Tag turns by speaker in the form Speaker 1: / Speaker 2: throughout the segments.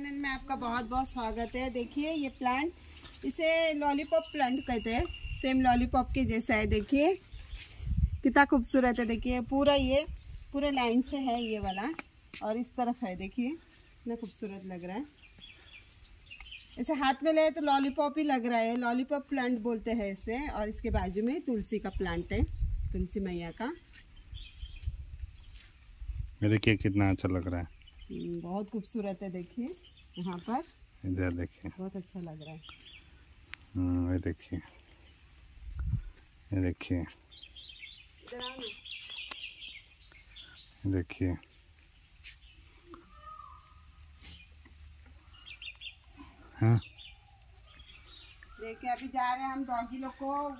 Speaker 1: Channel में आपका बहुत बहुत स्वागत है। देखिए, ये प्लांट इसे लॉलीपॉप प्लांट कहते हैं। सेम लॉलीपॉप के जैसा है, देखिए। कितना खूबसूरत है, देखिए। पूरा ये, पूरे लाइन से है ये वाला। और इस तरफ़ है, देखिए। कितना खूबसूरत लग रहा है। ऐसे हाथ में ले तो लॉलीपॉप ही लग रहा है। लॉलीपॉप प्लांट बोलते हैं इसे। और इसके बाजू में तुलसी का प्लांट है, तुलसी मैया का।
Speaker 2: देखिए, कितना अच्छा लग रहा है।
Speaker 1: बहुत खूबसूरत है देखिए यहाँ पर।
Speaker 2: इधर देखिए।
Speaker 1: बहुत अच्छा लग रहा है।
Speaker 2: हम्म, ये देखिए। ये देखिए। देखिए। हाँ।
Speaker 1: देखिए अभी जा रहे हैं हम डॉगी लोग को।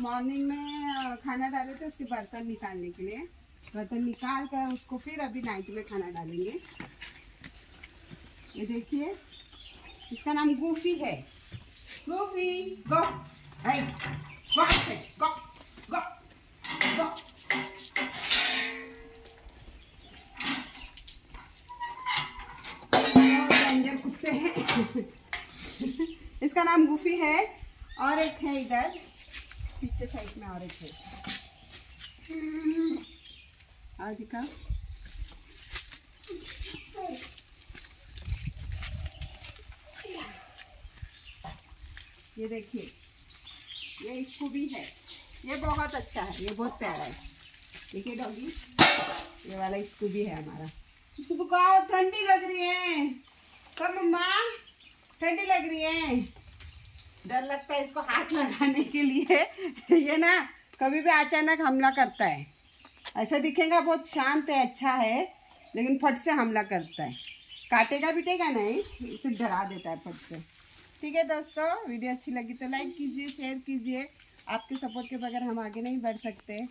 Speaker 1: मॉर्निंग में खाना डाले थे उसके बर्तन निकालने के लिए। बर्तन निकाल कर उसको फिर अभी नाइट में खाना डालेंगे। ये देखिए, इसका नाम गूफी है। गूफी, गो इसका नाम गुफी है, और एक है इधर, पीछे साइड में और एक है। और दिखा ये देखिए, ये इसको भी है। ये बहुत अच्छा है, ये बहुत प्यारा है। देखिए डॉगी, ये वाला इसको भी है हमारा। इसको बुखार ठंडी लग रही है। कब मम्मा, ठंडी लग रही है। डर लगता है इसको हाथ लगाने के लिए। ये ना, कभी भी अचानक हमला करता है। ऐसा दिखेगा बहुत शांत है अच्छा है, लेकिन फट से हमला करता है। काटेगा, पीटेगा नहीं, इसे डरा देता है फट से। ठीक है दोस्तों, वीडियो अच्छी लगी तो लाइक कीजिए शेयर कीजिए। आपके सपोर्ट के बगैर हम आगे नहीं बढ़ सकते।